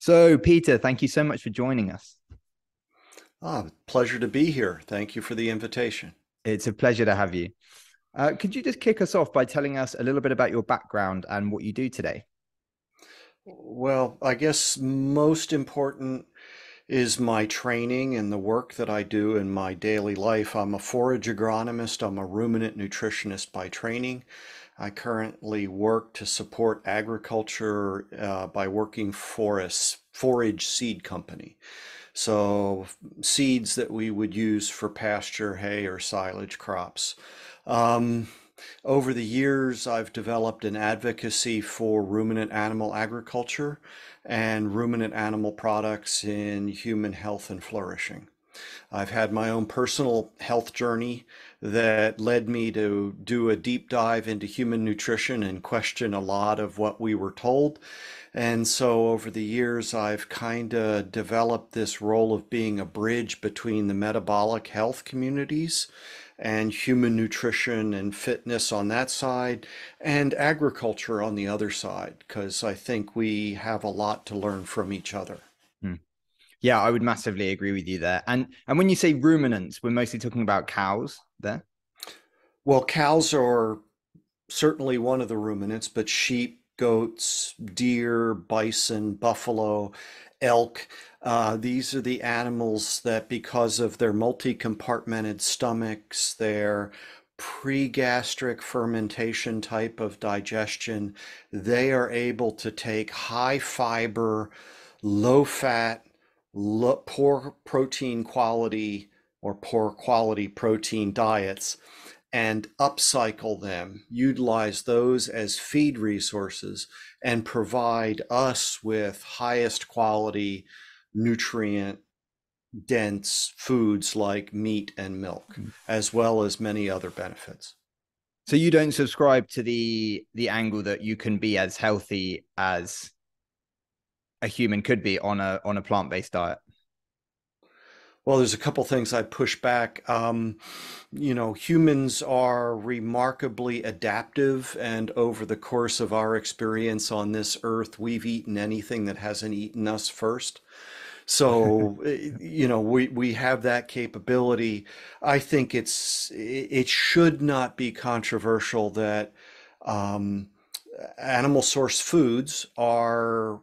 So, Peter, thank you so much for joining us. Ah, pleasure to be here. Thank you for the invitation. It's a pleasure to have you. Uh, could you just kick us off by telling us a little bit about your background and what you do today? Well, I guess most important is my training and the work that I do in my daily life. I'm a forage agronomist, I'm a ruminant nutritionist by training. I currently work to support agriculture uh, by working for a forage seed company. So, seeds that we would use for pasture, hay, or silage crops. Um, over the years, I've developed an advocacy for ruminant animal agriculture and ruminant animal products in human health and flourishing. I've had my own personal health journey that led me to do a deep dive into human nutrition and question a lot of what we were told. And so over the years, I've kind of developed this role of being a bridge between the metabolic health communities and human nutrition and fitness on that side and agriculture on the other side, because I think we have a lot to learn from each other. Hmm. Yeah, I would massively agree with you there. And and when you say ruminants, we're mostly talking about cows there. Well, cows are certainly one of the ruminants, but sheep, goats, deer, bison, buffalo, elk. Uh, these are the animals that, because of their multi compartmented stomachs, their pre-gastric fermentation type of digestion, they are able to take high fiber, low fat, low, poor protein quality or poor quality protein diets and upcycle them, utilize those as feed resources, and provide us with highest quality, nutrient dense foods like meat and milk, mm. as well as many other benefits. So you don't subscribe to the the angle that you can be as healthy as a human could be on a on a plant based diet? Well, there's a couple things I push back. Um, you know, humans are remarkably adaptive, and over the course of our experience on this earth, we've eaten anything that hasn't eaten us first. So, eh, you know, we, we have that capability. I think it's it should not be controversial that um, animal source foods are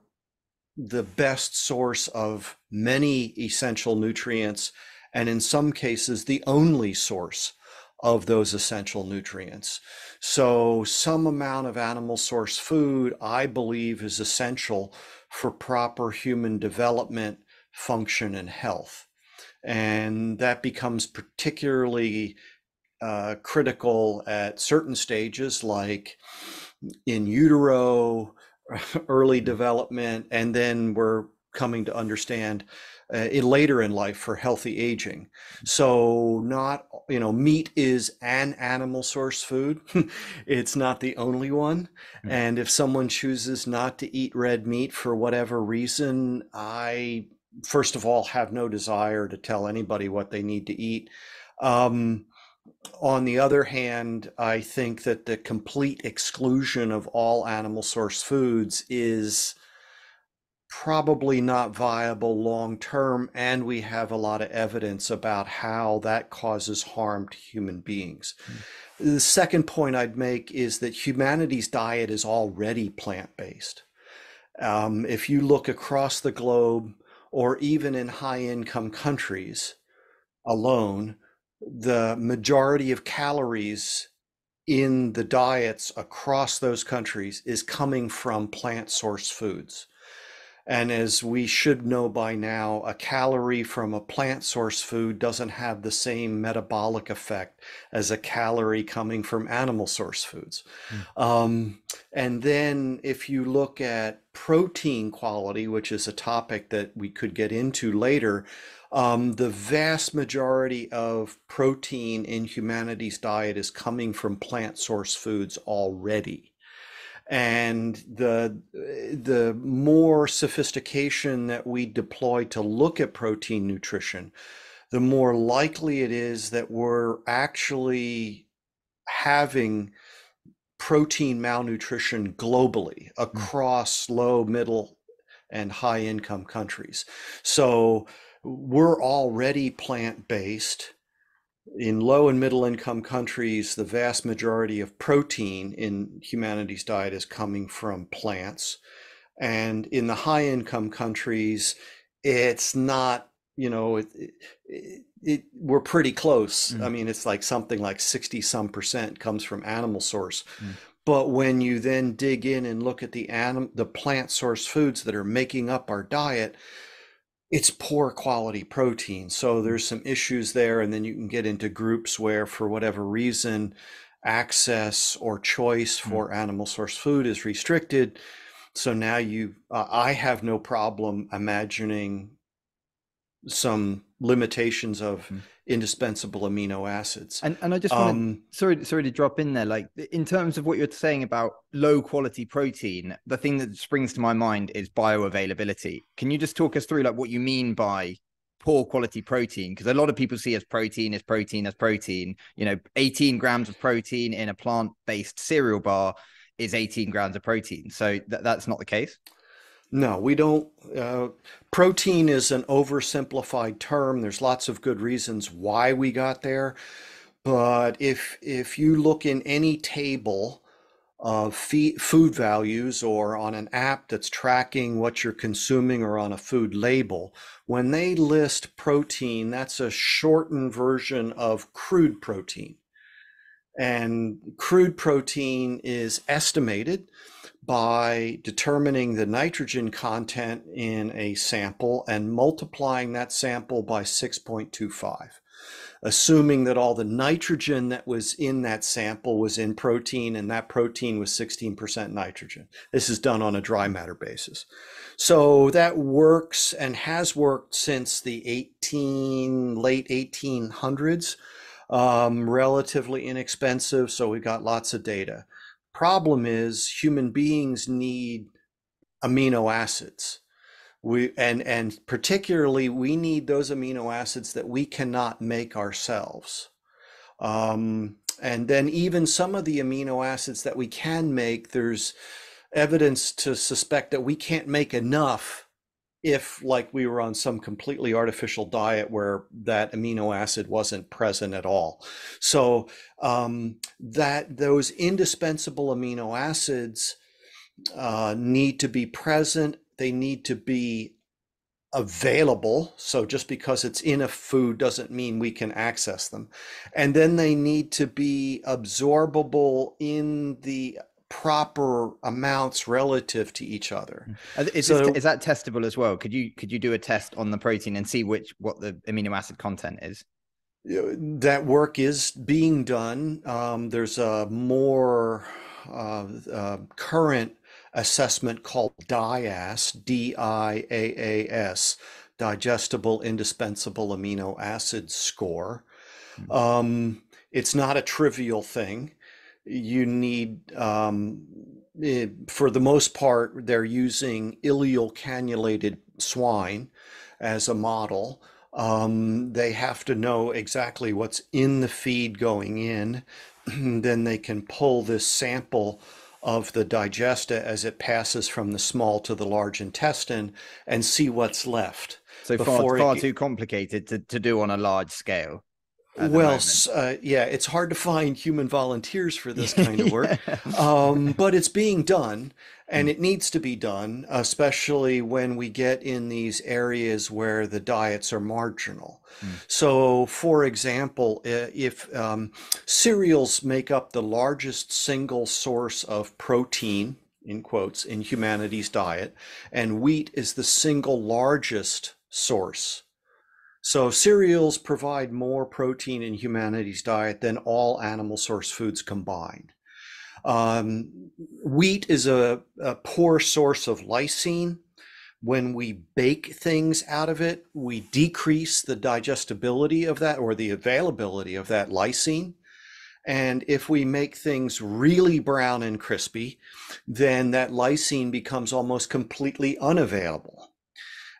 the best source of many essential nutrients, and in some cases, the only source of those essential nutrients. So, some amount of animal source food, I believe, is essential for proper human development, function, and health. And that becomes particularly uh, critical at certain stages, like in utero, early development, and then we're coming to understand uh, later in life for healthy aging. So, not, you know, meat is an animal source food. it's not the only one. Mm. And if someone chooses not to eat red meat for whatever reason, I, first of all, have no desire to tell anybody what they need to eat. Um, on the other hand, I think that the complete exclusion of all animal source foods is probably not viable long term. And we have a lot of evidence about how that causes harm to human beings. Mm. The second point I'd make is that humanity's diet is already plant based. Um, if you look across the globe or even in high income countries alone, the majority of calories in the diets across those countries is coming from plant source foods. And as we should know by now, a calorie from a plant source food doesn't have the same metabolic effect as a calorie coming from animal source foods. Mm. Um, and then if you look at protein quality, which is a topic that we could get into later, um, the vast majority of protein in humanity's diet is coming from plant source foods already and the the more sophistication that we deploy to look at protein nutrition the more likely it is that we're actually having protein malnutrition globally hmm. across low middle and high income countries. So we're already plant based. In low and middle income countries, the vast majority of protein in humanity's diet is coming from plants. And in the high income countries, it's not, you know, it, it, it, we're pretty close. Mm. I mean, it's like something like 60 some percent comes from animal source. Mm. But when you then dig in and look at the anim- the plant source foods that are making up our diet, it's poor quality protein. So there's some issues there. And then you can get into groups where, for whatever reason, access or choice mm. for animal source food is restricted. So now you, uh, I have no problem imagining some limitations of mm. indispensable amino acids. And and I just want um, to sorry sorry to drop in there. Like in terms of what you're saying about low quality protein, the thing that springs to my mind is bioavailability. Can you just talk us through like what you mean by poor quality protein? Because a lot of people see as protein as protein as protein. You know, 18 grams of protein in a plant based cereal bar is 18 grams of protein. So th- that's not the case. No, we don't. Uh, protein is an oversimplified term. There's lots of good reasons why we got there. But if if you look in any table of food values or on an app that's tracking what you're consuming or on a food label, when they list protein, that's a shortened version of crude protein. And crude protein is estimated by determining the nitrogen content in a sample and multiplying that sample by 6.25, assuming that all the nitrogen that was in that sample was in protein and that protein was 16% nitrogen. This is done on a dry matter basis. So that works and has worked since the 18 late 1800s. Um, relatively inexpensive, so we've got lots of data problem is human beings need amino acids. We and and particularly we need those amino acids that we cannot make ourselves. Um, and then even some of the amino acids that we can make, there's evidence to suspect that we can't make enough if like we were on some completely artificial diet where that amino acid wasn't present at all. So um, that those indispensable amino acids uh, need to be present. They need to be available. So just because it's in a food doesn't mean we can access them. And then they need to be absorbable in the proper amounts relative to each other. Mm. Is, so, this, is that testable as well? Could you could you do a test on the protein and see which what the amino acid content is? That work is being done. Um, there's a more uh, uh, current assessment called DIAAS, D-I-A-A-S, Digestible Indispensable Amino Acid Score. Mm-hmm. Um, it's not a trivial thing you need um, it, for the most part they're using ileal cannulated swine as a model. Um, they have to know exactly what's in the feed going in. Then they can pull this sample of the digesta as it passes from the small to the large intestine and see what's left so far, far it, too complicated to, to do on a large scale well, uh, yeah, it's hard to find human volunteers for this kind of work, yeah. um, but it's being done and hmm. it needs to be done, especially when we get in these areas where the diets are marginal. Mm. So, for example, if um, cereals make up the largest single source of protein, in quotes, in humanity's diet, and wheat is the single largest source so cereals provide more protein in humanity's diet than all animal source foods combined. Um, wheat is a, a poor source of lysine. When we bake things out of it, we decrease the digestibility of that or the availability of that lysine. And if we make things really brown and crispy, then that lysine becomes almost completely unavailable.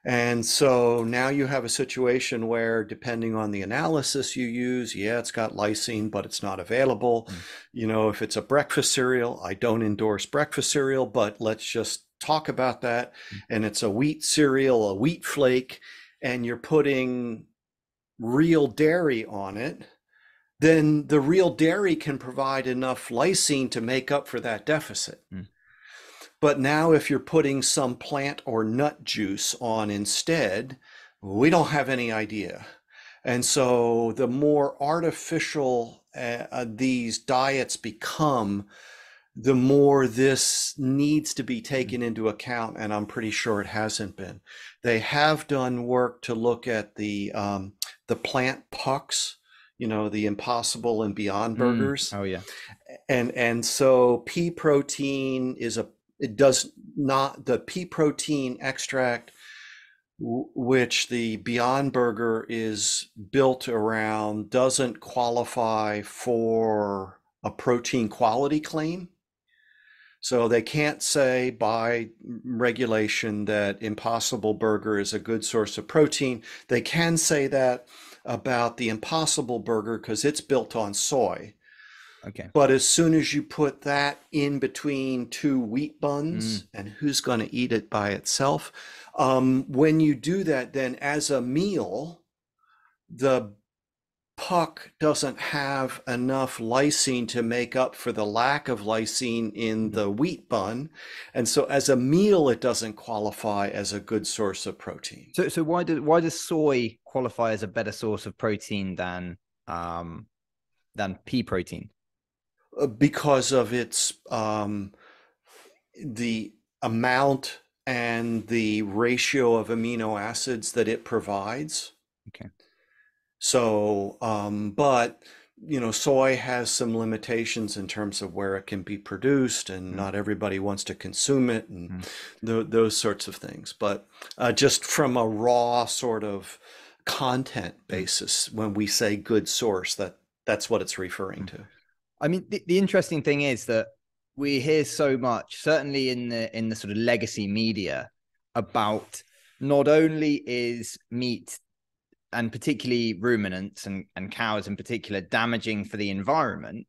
And so now you have a situation where, depending on the analysis you use, yeah, it's got lysine, but it's not available. Mm. You know, if it's a breakfast cereal, I don't endorse breakfast cereal, but let's just talk about that. Mm. And it's a wheat cereal, a wheat flake, and you're putting real dairy on it, then the real dairy can provide enough lysine to make up for that deficit. Mm. But now, if you're putting some plant or nut juice on instead, we don't have any idea. And so, the more artificial uh, uh, these diets become, the more this needs to be taken into account. And I'm pretty sure it hasn't been. They have done work to look at the um, the plant pucks, you know, the Impossible and Beyond mm. burgers. Mm. Oh yeah. And and so pea protein is a it does not the pea protein extract which the beyond burger is built around doesn't qualify for a protein quality claim. So they can't say by regulation that impossible burger is a good source of protein. They can say that about the impossible burger because it's built on soy Okay. But as soon as you put that in between two wheat buns, mm. and who's going to eat it by itself? Um, when you do that, then as a meal, the puck doesn't have enough lysine to make up for the lack of lysine in the wheat bun and so as a meal it doesn't qualify as a good source of protein so so why does why does soy qualify as a better source of protein than um than pea protein because of its um, the amount and the ratio of amino acids that it provides. Okay. So, um, but you know, soy has some limitations in terms of where it can be produced, and mm. not everybody wants to consume it, and mm. th- those sorts of things. But uh, just from a raw sort of content mm. basis, when we say good source, that that's what it's referring mm. to. I mean, the, the interesting thing is that we hear so much, certainly in the in the sort of legacy media, about not only is meat and particularly ruminants and, and cows in particular damaging for the environment,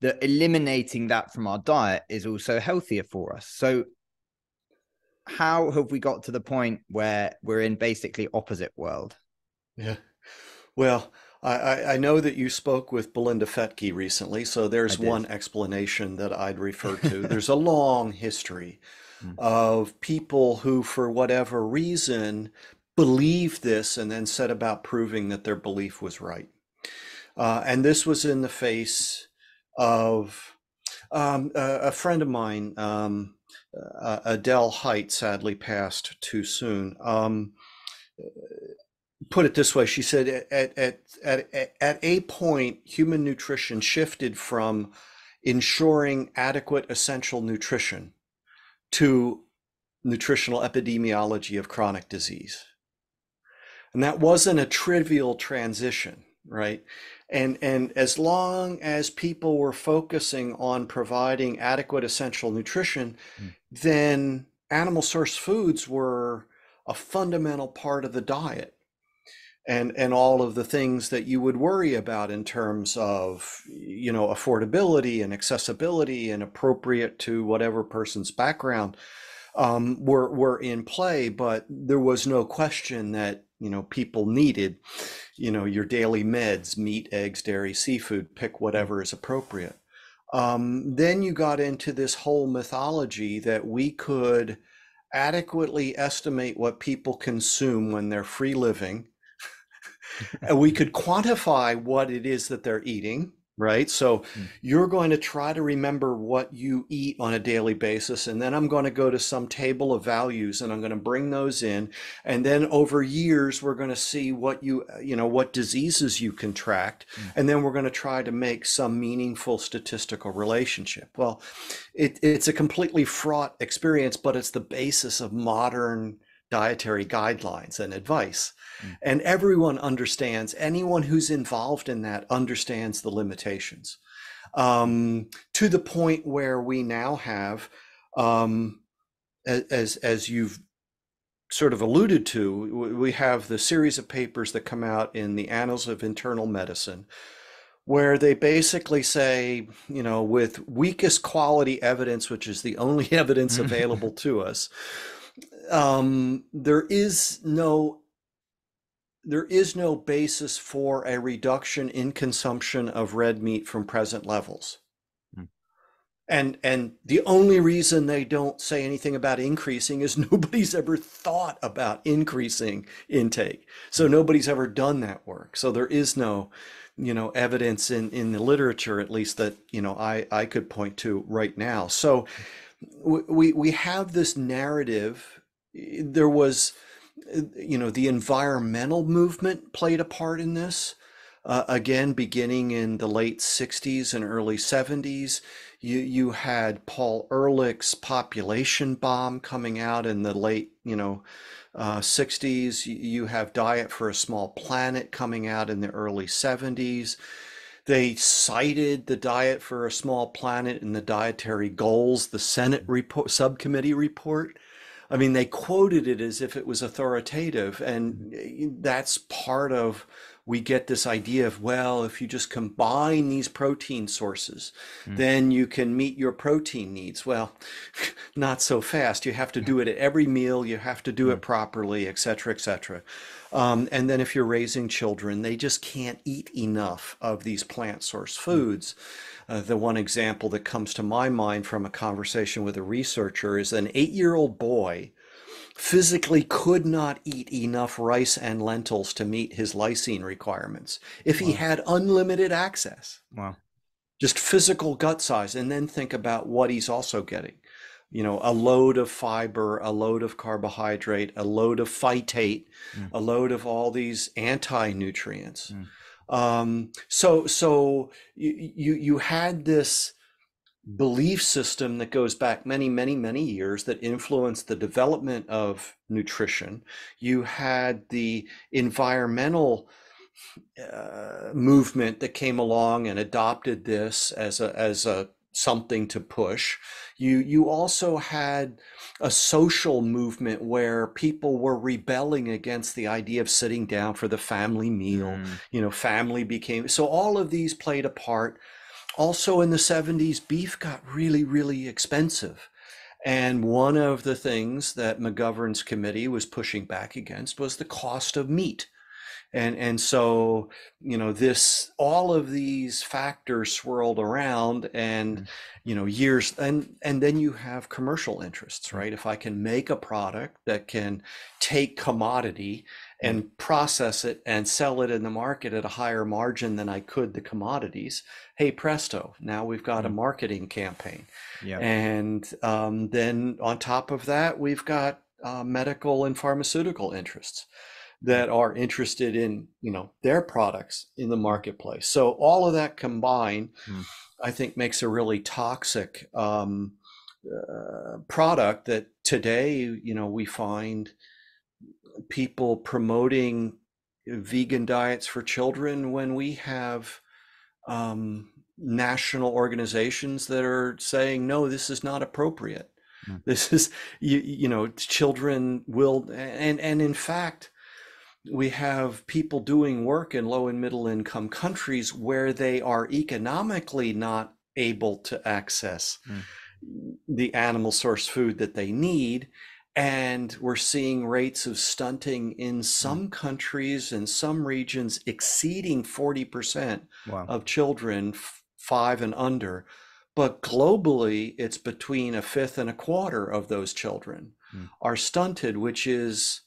that eliminating that from our diet is also healthier for us. So how have we got to the point where we're in basically opposite world? Yeah. Well, I, I know that you spoke with Belinda Fettke recently, so there's one explanation that I'd refer to. there's a long history mm. of people who, for whatever reason, believed this and then set about proving that their belief was right. Uh, and this was in the face of um, a, a, friend of mine, um, uh, Adele Hite, sadly passed too soon. Um, put it this way she said at, at, at, at a point human nutrition shifted from ensuring adequate essential nutrition to nutritional epidemiology of chronic disease. And that wasn't a trivial transition right? And and as long as people were focusing on providing adequate essential nutrition mm. then animal source foods were a fundamental part of the diet and and all of the things that you would worry about in terms of you know affordability and accessibility and appropriate to whatever person's background um, were were in play, but there was no question that you know people needed you know your daily meds, meat, eggs, dairy, seafood, pick whatever is appropriate. Um, then you got into this whole mythology that we could adequately estimate what people consume when they're free living and we could quantify what it is that they're eating right so mm. you're going to try to remember what you eat on a daily basis and then i'm going to go to some table of values and i'm going to bring those in and then over years we're going to see what you you know what diseases you contract mm. and then we're going to try to make some meaningful statistical relationship well it, it's a completely fraught experience but it's the basis of modern dietary guidelines and advice. Mm. And everyone understands, anyone who's involved in that understands the limitations um, to the point where we now have, um, as, as you've sort of alluded to, we have the series of papers that come out in the Annals of Internal Medicine, where they basically say, you know, with weakest quality evidence, which is the only evidence available to us, um, there is no there is no basis for a reduction in consumption of red meat from present levels. Hmm. And and the only reason they don't say anything about increasing is nobody's ever thought about increasing intake. So nobody's ever done that work. So there is no, you know, evidence in in the literature at least that, you know, I I could point to right now. So we we have this narrative there was you know, the environmental movement played a part in this. Uh, again, beginning in the late 60s and early 70s, you, you had Paul Ehrlich's population bomb coming out in the late, you know, uh, 60s. You have Diet for a Small Planet coming out in the early 70s. They cited the Diet for a Small Planet in the Dietary Goals, the Senate report, subcommittee report. I mean, they quoted it as if it was authoritative, and that's part of we get this idea of well if you just combine these protein sources mm. then you can meet your protein needs well not so fast you have to do it at every meal you have to do it hmm. properly et cetera et cetera um, and then if you're raising children they just can't eat enough of these plant source hmm. foods uh, the one example that comes to my mind from a conversation with a researcher is an eight year old boy physically could not eat enough rice and lentils to meet his lysine requirements if wow. he had unlimited access. Wow. Just physical gut size. And then think about what he's also getting. You know, a load of fiber, a load of carbohydrate, a load of phytate, mm. a load of all these anti nutrients. Mm. Um, so so you, you had this belief system that goes back many many many years that influenced the development of nutrition. You had the environmental uh, movement that came along and adopted this as a as a something to push. You you also had a social movement where people were rebelling against the idea of sitting down for the family meal. Mm. You know, family became so all of these played a part. Also in the 70s, beef got really, really expensive. And one of the things that McGovern's committee was pushing back against was the cost of meat and and so you know this all of these factors swirled around and mm. you know years and and then you have commercial interests right if i can make a product that can take commodity mm. and process it and sell it in the market at a higher margin than i could the commodities hey presto now we've got a marketing campaign yeah. and um, then on top of that we've got uh, medical and pharmaceutical interests that are interested in you know their products in the marketplace so all of that combined hmm. i think makes a really toxic um, uh, product that today you know we find people promoting vegan diets for children when we have um, national organizations that are saying no this is not appropriate hmm. this is you, you know children will and and in fact we have people doing work in low and middle income countries where they are economically not able to access mm. the animal source food that they need and we're seeing rates of stunting in some mm. countries and some regions exceeding 40% wow. of children five and under but globally it's between a fifth and a quarter of those children mm. are stunted which is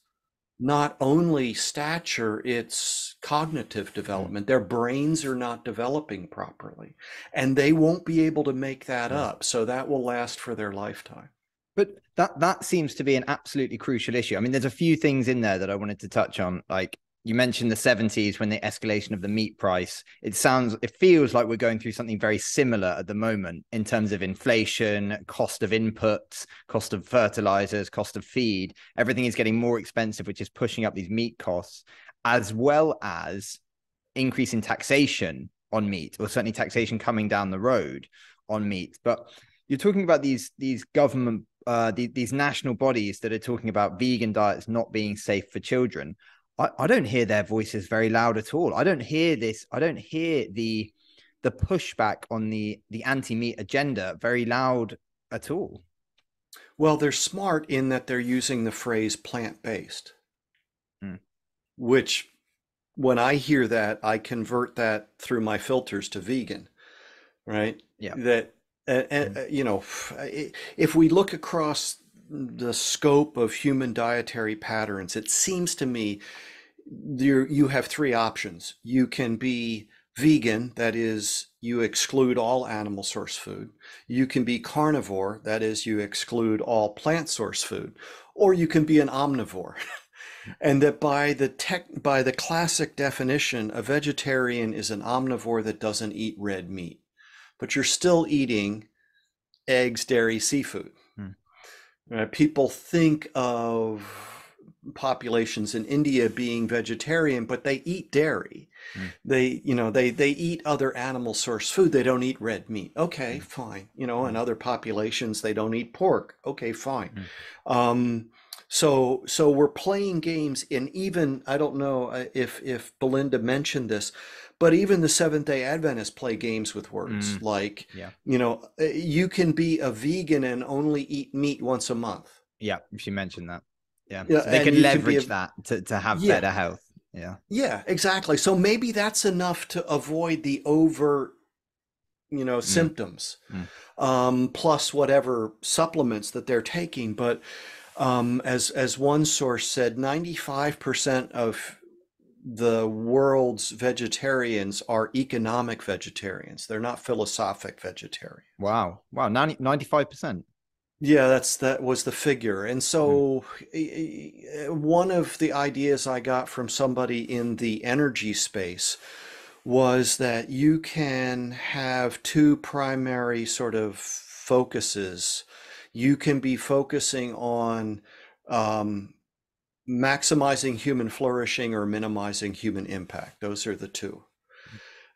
not only stature, it's cognitive hmm. development. Their brains are not developing properly, and they won't be able to make that hmm. up. So that will last for their lifetime. But that that seems to be an absolutely crucial issue. I mean, there's a few things in there that I wanted to touch on, like you mentioned the 70s when the escalation of the meat price. It sounds it feels like we're going through something very similar at the moment in terms of inflation cost of inputs cost of fertilizers cost of feed. Everything is getting more expensive which is pushing up these meat costs as well as increasing taxation on meat or certainly taxation coming down the road on meat. But you're talking about these these government uh, the, these national bodies that are talking about vegan diets not being safe for children, I, I don't hear their voices very loud at all. I don't hear this. I don't hear the the pushback on the the anti-meat agenda very loud at all. Well, they're smart in that they're using the phrase plant-based, mm. which when I hear that, I convert that through my filters to vegan, right? Yeah. That, and, uh, you know, if we look across the scope of human dietary patterns, it seems to me you have three options. You can be vegan, that is, you exclude all animal source food. You can be carnivore, that is, you exclude all plant source food, or you can be an omnivore. and that by the tech by the classic definition a vegetarian is an omnivore that doesn't eat red meat but you're still eating eggs dairy seafood. Right? people think of populations in india being vegetarian but they eat dairy. Hmm. they you know they they eat other animal source food. They don't eat red meat. Okay hmm. fine. You know and other populations they don't eat pork. Okay fine. Um, so so we're playing games and even I don't know uh, if if Belinda mentioned this, but even the Seventh Day Adventists play games with words. Mm, like yeah. you know, uh, you can be a vegan and only eat meat once a month. Yeah, she mentioned that. Yeah, yeah so they can leverage can a, that to to have yeah, better health. Yeah. Yeah, exactly. So maybe that's enough to avoid the overt you know mm. symptoms mm. Um, plus whatever supplements that they're taking but um, as as one source said, 95% of the world's vegetarians are economic vegetarians. They're not philosophic vegetarians. Wow. Wow. 95%. Yeah, that's that was the figure. And so mm. one of the ideas I got from somebody in the energy space was that you can have two primary sort of focuses you can be focusing on um, maximizing human flourishing or minimizing human impact. Those are the two.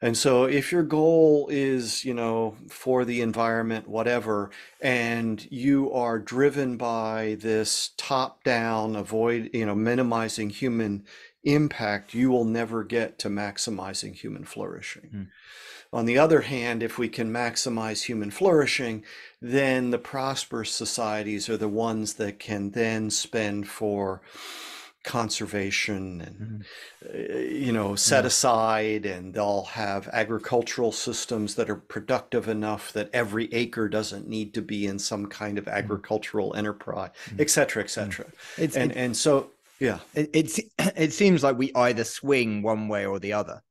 And so if your goal is, you know, for the environment, whatever, and you are driven by this top down, avoid, you know, minimizing human impact, you will never get to maximizing human flourishing. Mm. On the other hand, if we can maximize human flourishing, then the prosperous societies are the ones that can then spend for conservation and mm-hmm. Uh, you know set yeah. aside and they'll have agricultural systems that are productive enough that every acre doesn't need to be in some kind of mm-hmm. agricultural enterprise mm-hmm. et cetera et cetera mm-hmm. and and so yeah it, it's it seems like we either swing one way or the other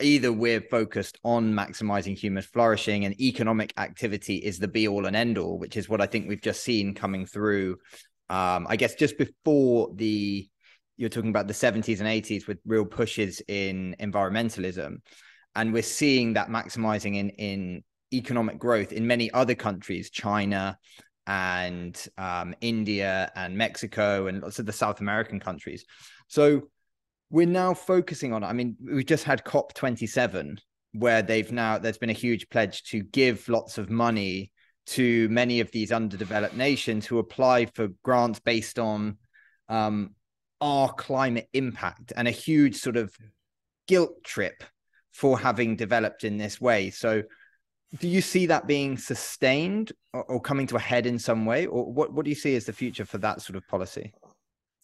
either we're focused on maximizing human flourishing and economic activity is the be all and end all, which is what I think we've just seen coming through. Um, I guess just before the you're talking about the 70s and 80s with real pushes in environmentalism, and we're seeing that maximizing in in economic growth in many other countries, China and um, India and Mexico and lots of the South American countries. So we're now focusing on i mean we just had cop 27 where they've now there's been a huge pledge to give lots of money to many of these underdeveloped nations who apply for grants based on um, our climate impact and a huge sort of guilt trip for having developed in this way. So do you see that being sustained or, or coming to a head in some way? Or what, what do you see as the future for that sort of policy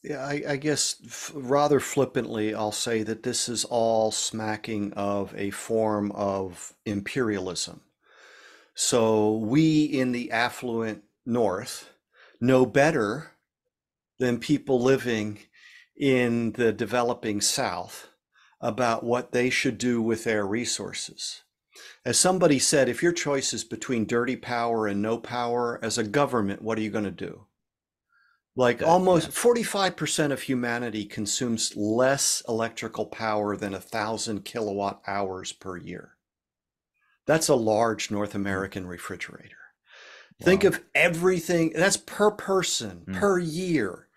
yeah, I, I guess f- rather flippantly, I'll say that this is all smacking of a form of imperialism. So we in the affluent North know better than people living in the developing South about what they should do with their resources. As somebody said, if your choice is between dirty power and no power, as a government, what are you going to do? Like almost 45% of humanity consumes less electrical power than a thousand kilowatt hours per year. That's a large North American refrigerator. Wow. Think of everything that's per person mm. per year.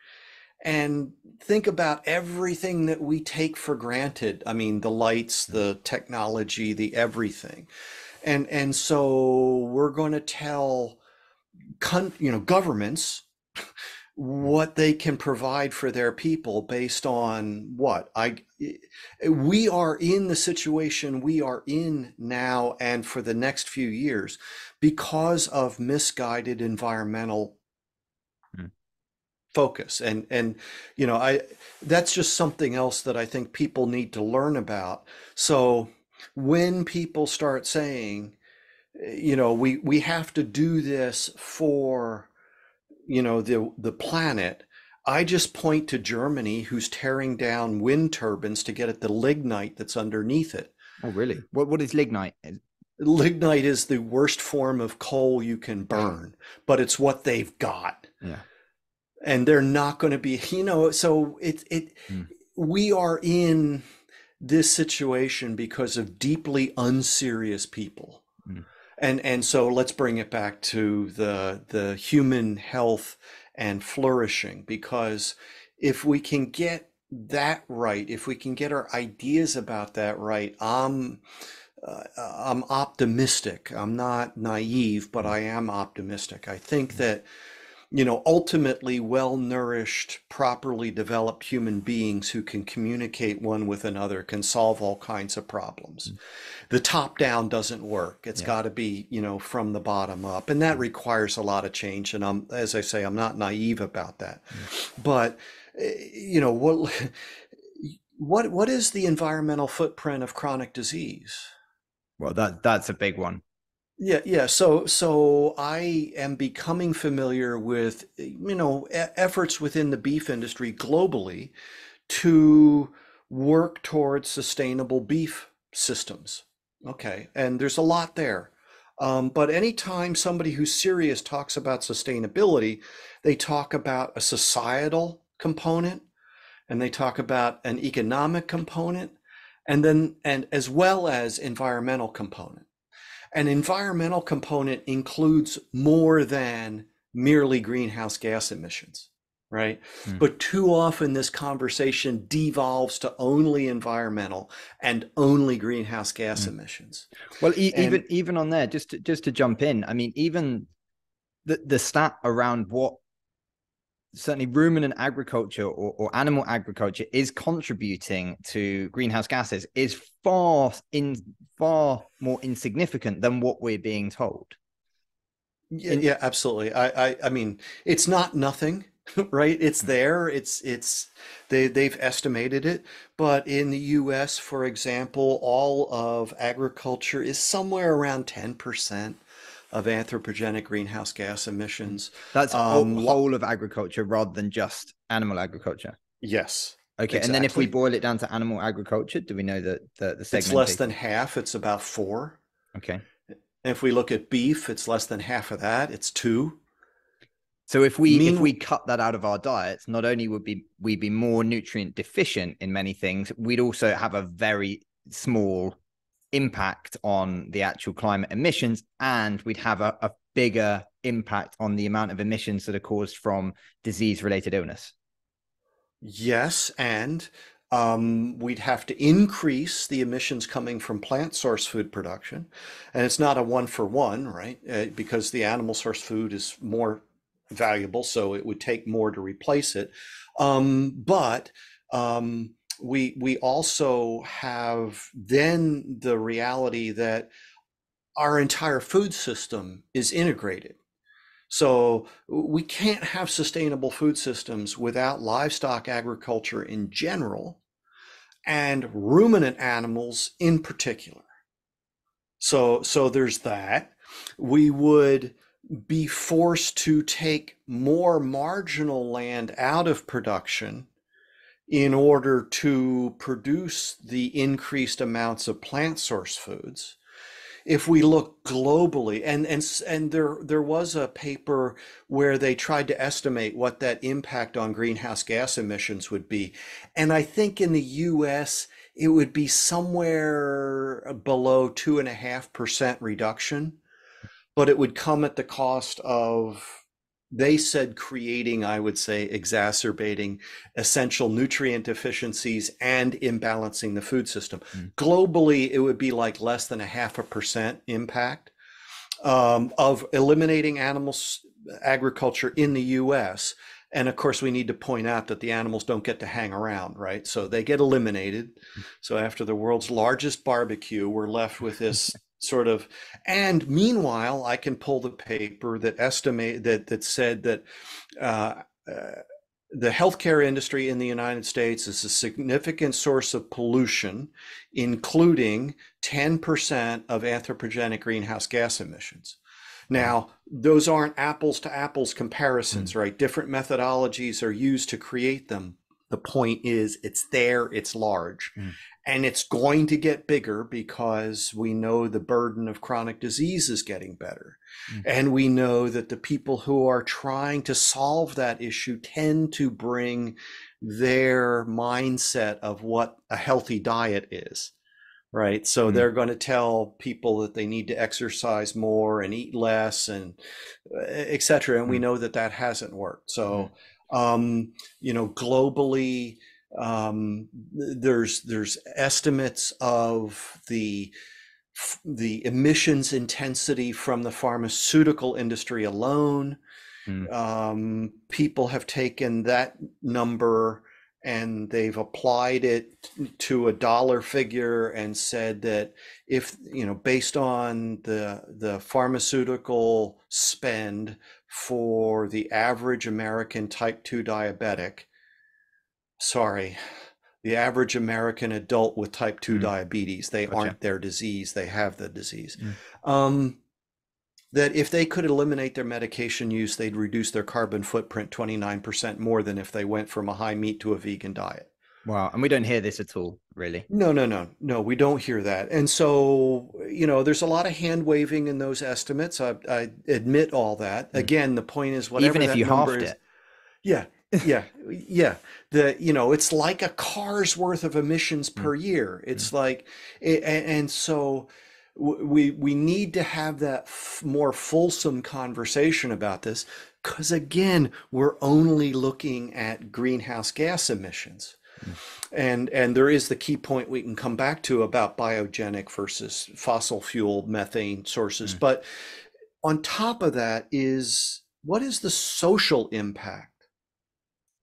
And think about everything that we take for granted. I mean, the lights, hmm. the technology, the everything. And and so we're going to tell con- you know governments what they can provide for their people based on what? I we are in the situation we are in now and for the next few years because of misguided environmental Hmm. focus. And and you know i that's just something else that i think people need to learn about. So when people start saying eh, you know we we have to do this for you know the the planet i just point to germany who's tearing down wind turbines to get at the lignite that's underneath it Oh, really? What what is lignite? lignite is the worst form of coal you can burn but it's what they've got Yeah. and they're not going to be you know so it it Hmm. we are in this situation because of deeply unserious people. And and so let's bring it back to the the human health and flourishing because if we can get that right if we can get our ideas about that right i'm uh, i'm optimistic. I'm not naive but i am optimistic. I think that you know, ultimately well nourished, properly developed human beings who can communicate one with another can solve all kinds of problems. Mm. The top down doesn't work. It's Yeah. got to be, you know, from the bottom up. And that mm. requires a lot of change. And I'm, as I say, I'm not naive about that. Mm. But, eh, you know, what, what, what is the environmental footprint of chronic disease? Well, that that's a big one. Yeah, yeah. So, so I am becoming familiar with, you know, e- efforts within the beef industry globally to work towards sustainable beef systems. Okay, and there's a lot there. Um, but anytime somebody who's serious talks about sustainability, they talk about a societal component and they talk about an economic component and then and as well as environmental component. An environmental component includes more than merely greenhouse gas emissions, right? Hmm. But too often this conversation devolves to only environmental and only greenhouse gas Hmm. emissions. Well, e- And- even even on there, just to, just to jump in, I mean, even the the stat around what certainly ruminant agriculture or, or animal agriculture is contributing to greenhouse gases is far in far more insignificant than what we're being told. Yeah, yeah, absolutely. I, I, I mean, it's not nothing, right? It's there. It's, it's, they, they've estimated it. But in the US, for example, all of agriculture is somewhere around 10% of anthropogenic greenhouse gas emissions. That's whole, Um, lo- whole of agriculture rather than just animal agriculture. Yes. Okay, and then if we boil it down to animal agriculture, do we know that the the It's less than half. It's about four. Okay, And if we look at beef, it's less than half of that. It's two. so if we if we cut that out of our diets, not only would be we be more nutrient deficient in many things, we'd also have a very small impact on the actual climate emissions, and we'd have a, a bigger impact on the amount of emissions that are caused from disease-related illness. Yes, and um, we'd have to increase the emissions coming from plant source food production. And it's not a one for one, right? Uh, because the animal source food is more valuable, so it would take more to replace it. Um, but um, we we also have then the reality that our entire food system is integrated. So we can't have sustainable food systems without livestock agriculture in general and ruminant animals in particular. So so there's that. We would be forced to take more marginal land out of production in order to produce the increased amounts of plant source foods if we look globally and and and there there was a paper where they tried to estimate what that impact on greenhouse gas emissions would be. And i think in the us it would be somewhere below two and a half percent reduction but it would come at the cost of they said creating i would say exacerbating essential nutrient deficiencies and imbalancing the food system Mm. globally it would be like less than a half a percent impact um, of eliminating animals agriculture in the US. And of course, we need to point out that the animals don't get to hang around, right? So they get eliminated. So after the world's largest barbecue, we're left with this sort of and meanwhile i can pull the paper that estimate that that said that uh, uh, the healthcare industry in the United States is a significant source of pollution, including 10% of anthropogenic greenhouse gas emissions. Now, those aren't apples to apples comparisons, mm. right? Different methodologies are used to create them. The point is, it's there, it's large. Mm. And it's going to get bigger because we know the burden of chronic disease is getting better. Mm-hmm. And we know that the people who are trying to solve that issue tend to bring their mindset of what a healthy diet is. Right. So mm-hmm. they're going to tell people that they need to exercise more and eat less and et cetera. And mm-hmm. we know that that hasn't worked. So, mm-hmm. Um, you know, globally, um, there's there's estimates of the the emissions intensity from the pharmaceutical industry alone. Mm. Um, people have taken that number and they've applied it to a dollar figure and said that if you know based on the the pharmaceutical spend for the average American type 2 diabetic sorry, the average American adult with type 2 mm. diabetes. They gotcha. aren't their disease, they have the disease. Mm. Um, that if they could eliminate their medication use, they'd reduce their carbon footprint 29% more than if they went from a high meat to a vegan diet. Wow. And we don't hear this at all, really. No, no, no, no, we don't hear that. And so, you know, there's a lot of hand waving in those estimates. I, I admit all that. Mm. Again, the point is, whatever even if you halved is, it. Yeah, yeah, yeah. The you know, it's like a car's worth of emissions mm. per year. It's mm. like, and, and so we we need to have that f- more fulsome conversation about this because again, we're only looking at greenhouse gas emissions. And and there is the key point we can come back to about biogenic versus fossil fuel methane sources. Mm. But on top of that is what is the social impact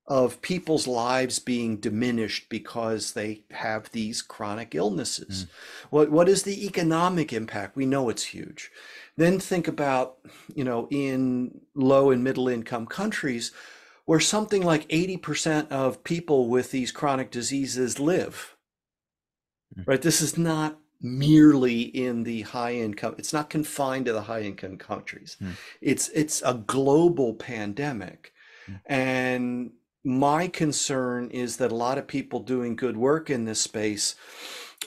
of people's lives being diminished because they have these chronic illnesses. Mm. What what is the economic impact? We know it's huge. Then think about, you know, in low and middle income countries where something like 80% of people with these chronic diseases live. Mm. Right? This is not merely in the high income it's not confined to the high income countries mm. it's it's a global pandemic mm. and my concern is that a lot of people doing good work in this space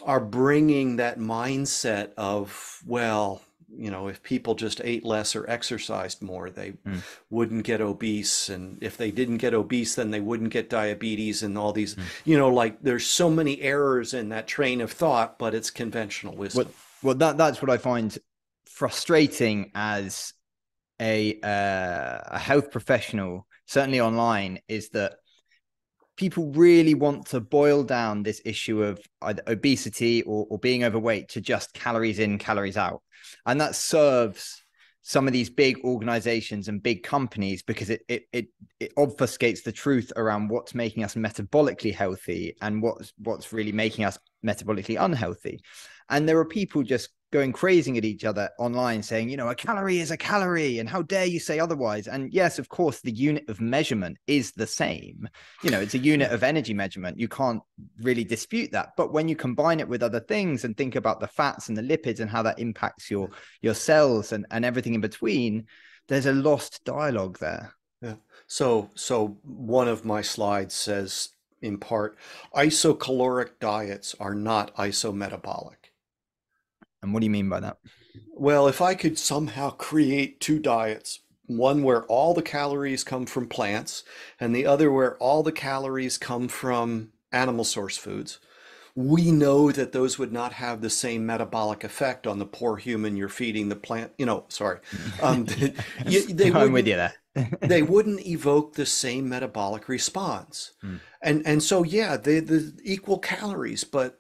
are bringing that mindset of, well, you know, if people just ate less or exercised more, they mm. wouldn't get obese. And if they didn't get obese, then they wouldn't get diabetes and all these, mm. you know, like there's so many errors in that train of thought, but it's conventional wisdom. Well, well that, that's what I find frustrating as a, uh, a health professional certainly online, is that people really want to boil down this issue of either obesity or, or being overweight to just calories in, calories out. And that serves some of these big organizations and big companies because it, it it it obfuscates the truth around what's making us metabolically healthy and what's what's really making us metabolically unhealthy. And there are people just going crazy at each other online saying, you know, a calorie is a calorie and how dare you say otherwise? And yes, of course, the unit of measurement is the same. You know, it's a unit of energy measurement. You can't really dispute that. But when you combine it with other things and think about the fats and the lipids and how that impacts your your cells and, and everything in between, there's a lost dialogue there. Yeah. So so one of my slides says in part, isocaloric diets are not isometabolic. And what do you mean by that? Well, if I could somehow create two diets, one where all the calories come from plants and the other where all the calories come from animal source foods, we know that those would not have the same metabolic effect on the poor human you're feeding the plant. You know, sorry. Um, you, they I'm with you there. they wouldn't evoke the same metabolic response. Hmm. And and so yeah, they the equal calories, but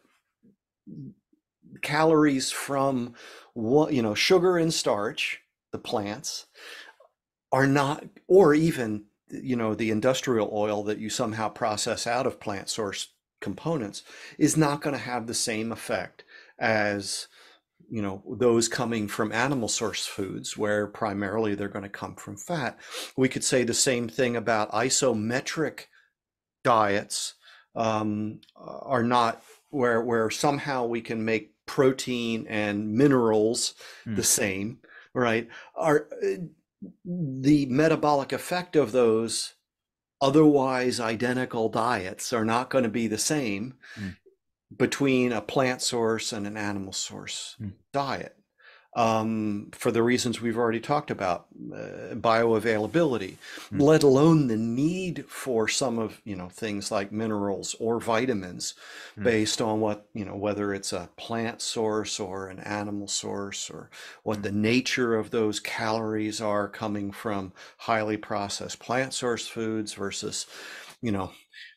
calories from what you know sugar and starch the plants are not, or even, you know, the industrial oil that you somehow process out of plant source components is not going to have the same effect as you know those coming from animal source foods where primarily they're going to come from fat. We could say the same thing about isometric diets um, are not where where somehow we can make protein and minerals mm. the same right are uh, the metabolic effect of those otherwise identical diets are not going to be the same mm. between a plant source and an animal source mm. diet um, for the reasons we've already talked about, uh, bioavailability, mm. let alone the need for some of you know things like minerals or vitamins, mm. based on what you know whether it's a plant source or an animal source or what mm. the nature of those calories are coming from highly processed plant source foods versus you know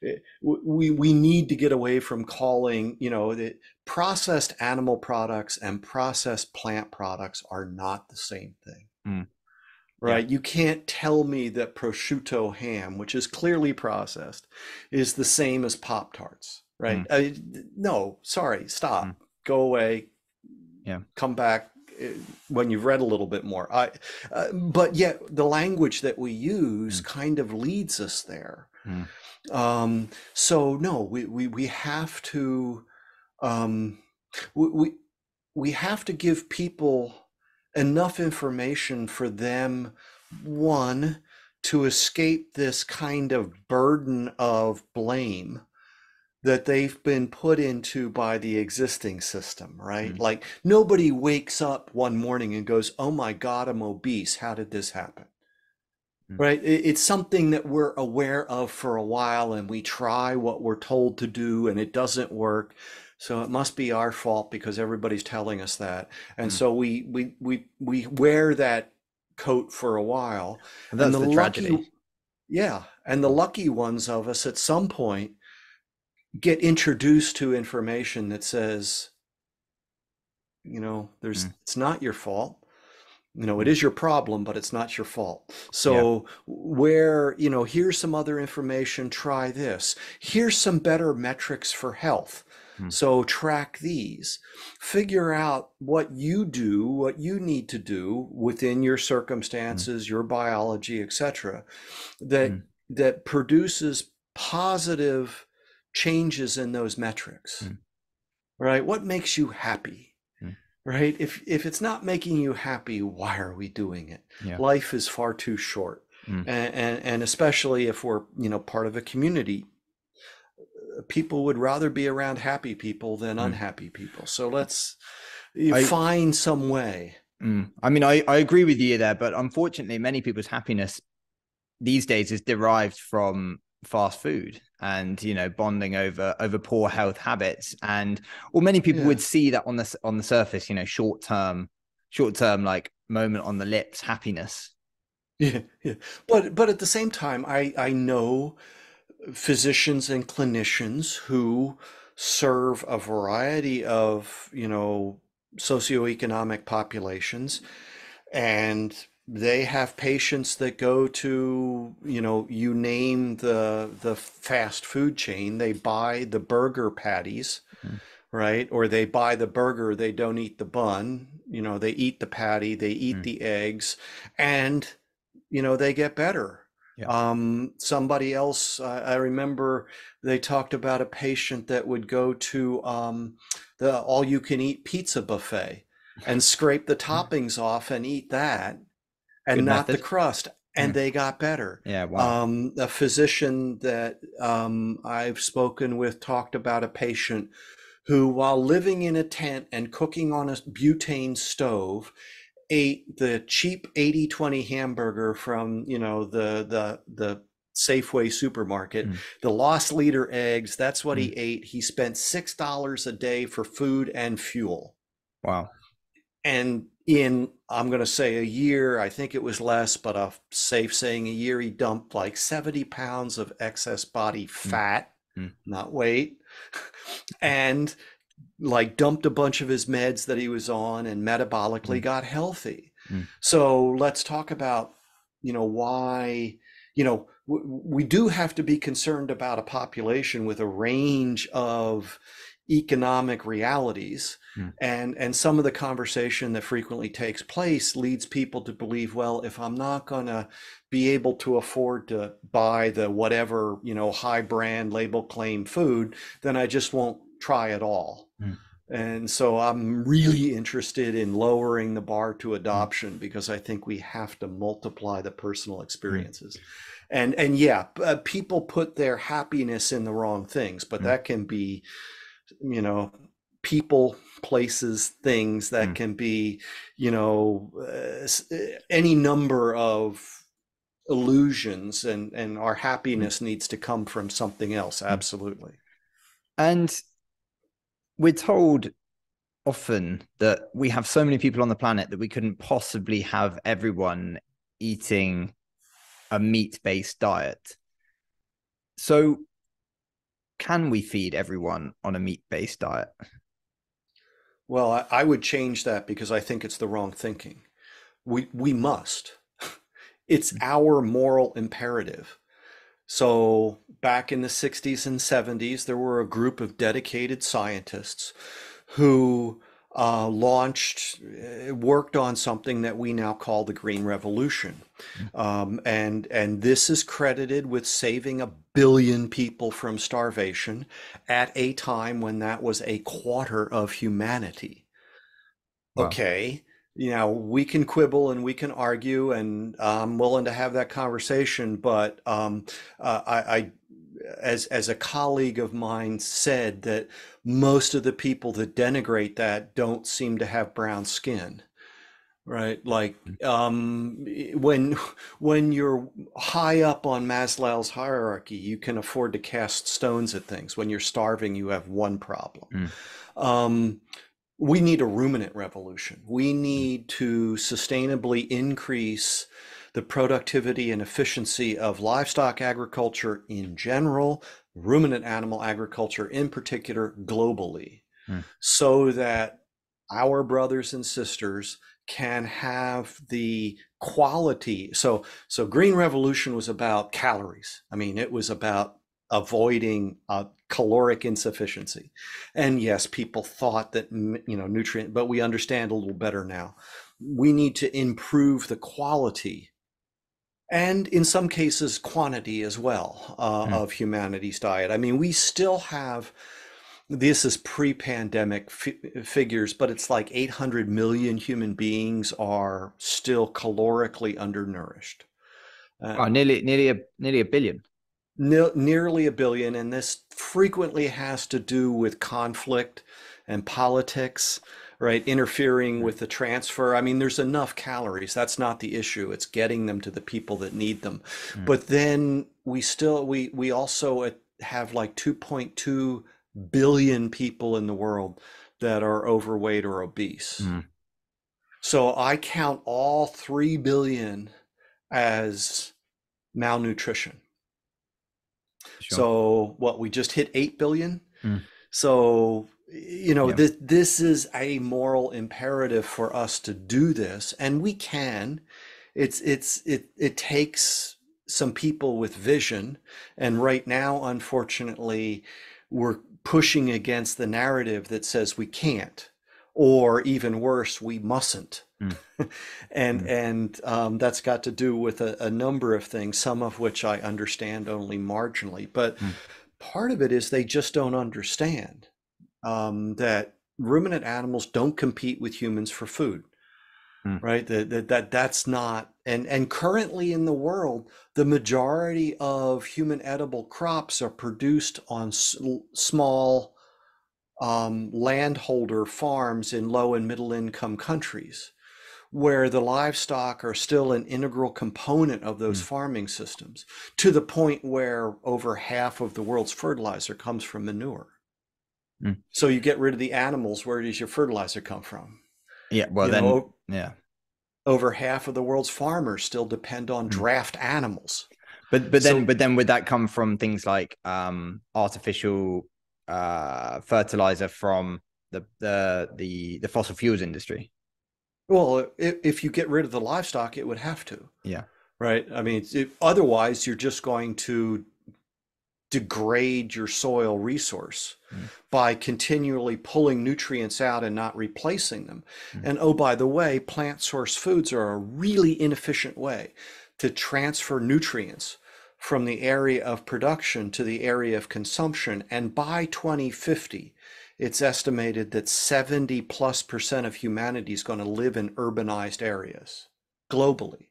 eh, we we need to get away from calling you know the processed animal products and processed plant products are not the same thing mm. right yeah. you can't tell me that prosciutto ham which is clearly processed is the same as pop tarts right mm. no sorry stop mm. go away yeah come back eh, when you've read a little bit more i uh, but yet the language that we use mm. kind of leads us there mm. Um, so no, we, we, we have to, um, we, we, we have to give people enough information for them, one, to escape this kind of burden of blame that they've been put into by the existing system, right? Mm-hmm. Like nobody wakes up one morning and goes, Oh my God, I'm obese. How did this happen? Mm. right it's something that we're aware of for a while and we try what we're told to do and it doesn't work so it must be our fault because everybody's telling us that and mm. so we we we we wear that coat for a while and that's and the, the lucky, tragedy yeah and the lucky ones of us at some point get introduced to information that says you know there's mm. it's not your fault you know it is your problem but it's not your fault so yeah. where you know here's some other information try this here's some better metrics for health hmm. so track these figure out what you do what you need to do within your hmm. circumstances hmm. your biology etc that hmm. that produces positive changes in those metrics hmm. right what makes you happy right if if it's not making you happy why are we doing it yeah. life is far too short mm. and, and, and especially if we're you know part of a community people would rather be around happy people than mm. unhappy people so let's I, find some way mm. i mean I, I agree with you there but unfortunately many people's happiness these days is derived from fast food and you know bonding over over poor health habits. And or many people yeah. would see that on the on the surface you know short term short term like moment on the lips happiness. Yeah yeah. But but at the same time i i know physicians and clinicians who serve a variety of you know socioeconomic populations and they have patients that go to you know you name the the fast food chain they buy the burger patties mm. right or they buy the burger they don't eat the bun you know they eat the patty they eat mm. the eggs and you know they get better yeah. um somebody else I, I remember they talked about a patient that would go to um the all you can eat pizza buffet and scrape the toppings off and eat that and Good not method. the crust and mm. they got better. Yeah, wow. Um, a physician that um, I've spoken with talked about a patient who, while living in a tent and cooking on a butane stove, ate the cheap 80-20 hamburger from you know the the the Safeway supermarket, mm. the lost leader eggs. That's what mm. he ate. He spent six dollars a day for food and fuel. Wow. And in i'm going to say a year i think it was less but a safe saying a year he dumped like 70 pounds of excess body hmm. fat mm. not weight and like dumped a bunch of his meds that he was on and metabolically mm. got healthy mm. so let's talk about you know, why, you know, we do have to be concerned about a population with a range of economic realities mm. and and some of the conversation that frequently takes place leads people to believe well if i'm not going to be able to afford to buy the whatever you know high brand label claim food then i just won't try at all mm. and so i'm really interested in lowering the bar to hmm. adoption because i think we have to multiply the personal hmm. experiences mm and and yeah uh, people put their happiness in the wrong things but mm. that can be you know people places things that mm. can be you know uh, uh, any number of illusions and and our happiness mm. needs to come from something else mm. absolutely and we're told often that we have so many people on the planet that we couldn't possibly have everyone eating a meat based diet. So, can we feed everyone on a meat based diet? Well, I, I, would change that because I think it's the wrong thinking. We we must. It's mm. our moral imperative. So back in the 60s and 70s, there were a group of dedicated scientists who uh, launched, uh, worked on something that we now call the Green Revolution, mm. um, and and this is credited with saving a billion people from starvation at a time when that was a quarter of humanity. Wow. Okay, you know we can quibble and we can argue, and I'm willing to have that conversation, but um, uh, I, I as as a colleague of mine said that most of the people that denigrate that don't seem to have brown skin right like mm. um, when when you're high up on maslow's hierarchy you can afford to cast stones at things when you're starving you have one problem mm. um, we need a ruminant revolution we mm. need to sustainably increase the productivity and efficiency of livestock agriculture in general, ruminant animal agriculture in particular, globally, hmm. so that our brothers and sisters can have the quality so so green revolution was about calories. I mean it was about avoiding uh, caloric insufficiency. And yes people thought that you know nutrient but we understand a little better now. We need to improve the quality and in some cases quantity as well uh, mm. of humanity's diet. I mean we still have this is pre-pandemic f- figures but it's like 800 million human beings are still calorically undernourished. Uh, oh, nearly nearly a nearly a billion. Ne- nearly a billion and this frequently has to do with conflict and politics right? Interfering with the transfer. I mean, there's enough calories. That's not the issue. It's getting them to the people that need them. Mm. But then we still we we also have like 2.2 billion people in the world that are overweight or obese. Mm. So I count all 3 billion as malnutrition. Sure. So what we just hit 8 billion. Mm. So you know yeah. this this is a moral imperative for us to do this and we can it's it's it it takes some people with vision and right now unfortunately we're pushing against the narrative that says we can't or even worse we mustn't mm. and mm. and um, that's got to do with a, a, number of things some of which i understand only marginally but mm. part of it is they just don't understand um, that ruminant animals don't compete with humans for food mm. right that, that that that's not and and currently in the world the majority of human edible crops are produced on s- small um, landholder farms in low and middle income countries where the livestock are still an integral component of those mm. farming systems to the point where over half of the world's fertilizer comes from manure Mm. So you get rid of the animals. Where does your fertilizer come from? Yeah. Well, you then, know, yeah. Over half of the world's farmers still depend on mm. draft animals. But but then so, but then would that come from things like um, artificial uh, fertilizer from the the the the fossil fuels industry? Well, if, if you get rid of the livestock, it would have to. Yeah right? I mean, it, otherwise you're just going to degrade your soil resource mm. by continually pulling nutrients out and not replacing them. Mm. And oh, by the way, plant source foods are a really inefficient way to transfer nutrients from the area of production to the area of consumption. And by 2050, it's estimated that 70 plus percent of humanity is going to live in urbanized areas globally.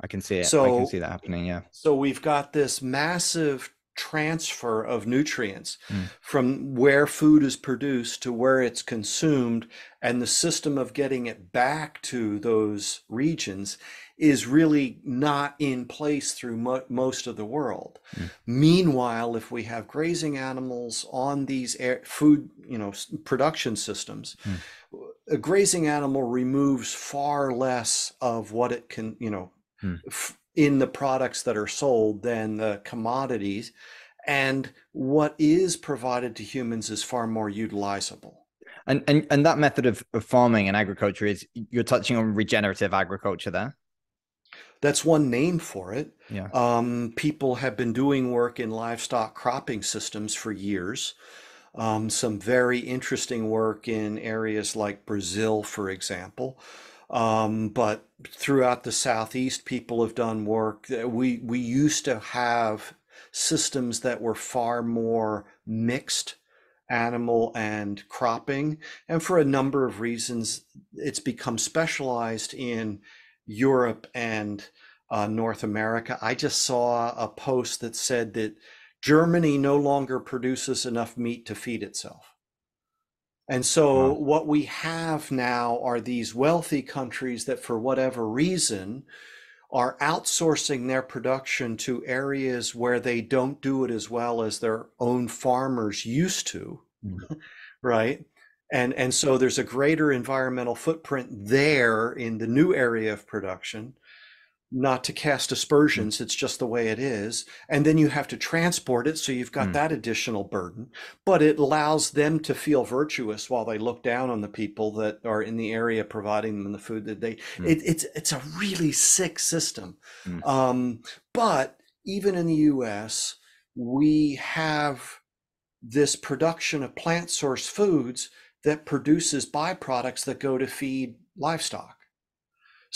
I can see it. So, I can see that happening. Yeah. So we've got this massive transfer of nutrients mm. from where food is produced to where it's consumed and the system of getting it back to those regions is really not in place through mo- most of the world mm. meanwhile if we have grazing animals on these air, food you know production systems mm. a grazing animal removes far less of what it can you know hmm. f- in the products that are sold than the commodities and what is provided to humans is far more utilizable. And and, and that method of, of farming and agriculture is you're touching on regenerative agriculture there? That's one name for it. Yeah. Um, people have been doing work in livestock cropping systems for years. Um, some very interesting work in areas like brazil for example um, but throughout the southeast, people have done work. We we used to have systems that were far more mixed animal and cropping, and for a number of reasons, it's become specialized in Europe and uh, North America. I just saw a post that said that Germany no longer produces enough meat to feed itself. And so, wow. what we have now are these wealthy countries that, for whatever reason, are outsourcing their production to areas where they don't do it as well as their own farmers used to, mm. right? And, and so there's a greater environmental footprint there in the new area of production not to cast aspersions. It's just the way it is. And then you have to transport it. So you've got mm. that additional burden, but it allows them to feel virtuous while they look down on the people that are in the area providing them the food that they, mm. it, it's, it's a really sick system. Mm. Um, but even in the US, we have this production of plant source foods that produces byproducts that go to feed livestock.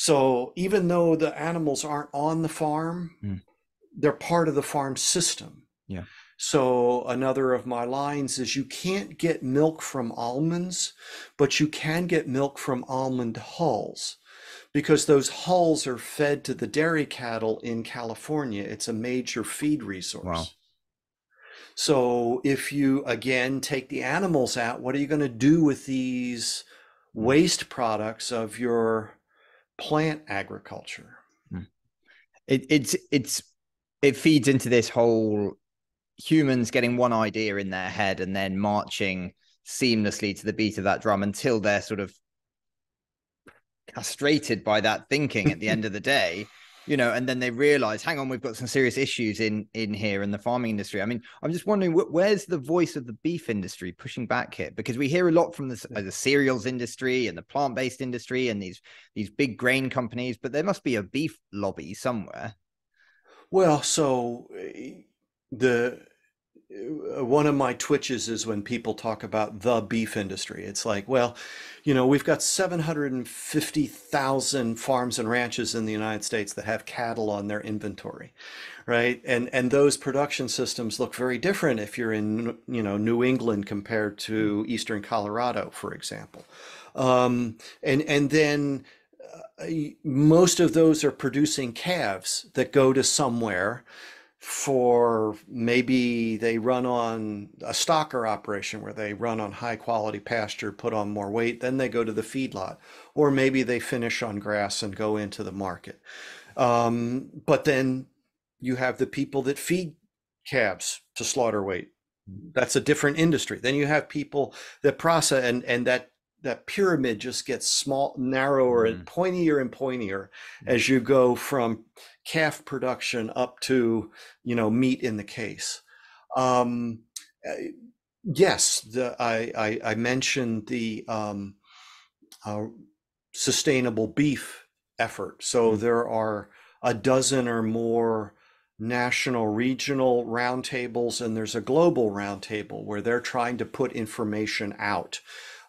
So even though the animals aren't on the farm, mm. they're part of the farm system. Yeah. So another of my lines is you can't get milk from almonds, but you can get milk from almond hulls because those hulls are fed to the dairy cattle in California. It's a major feed resource. Wow. So if you again take the animals out, what are you going to do with these hmm. waste products of your plant agriculture. Hmm. It, it's it's it feeds into this whole humans getting one idea in their head and then marching seamlessly to the beat of that drum until they're sort of castrated by that thinking at the end of the day you know, and then they realize, hang on, we've got some serious issues in in here in the farming industry. I mean, I'm just wondering, where's the voice of the beef industry pushing back here? Because we hear a lot from the, uh, the cereals industry and the plant based industry and these these big grain companies, but there must be a beef lobby somewhere. Well, so eh, the one of my twitches is when people talk about the beef industry. It's like, well, you know, we've got 750,000 farms and ranches in the United States that have cattle on their inventory, right? And and those production systems look very different if you're in, you know, New England compared to eastern Colorado, for example. Um, and and then uh, most of those are producing calves that go to somewhere for maybe they run on a stocker operation where they run on high quality pasture, put on more weight, then they go to the feedlot, or maybe they finish on grass and go into the market. Um, but then you have the people that feed calves to slaughter weight. That's a different industry. Then you have people that process and and that that pyramid just gets small, narrower, mm. and pointier and pointier mm. as you go from calf production up to you know meat in the case. Um, eh, yes, the, I, I, I mentioned the um, uh, sustainable beef effort. So mm-hmm. there are a dozen or more national regional roundtables and there's a global roundtable where they're trying to put information out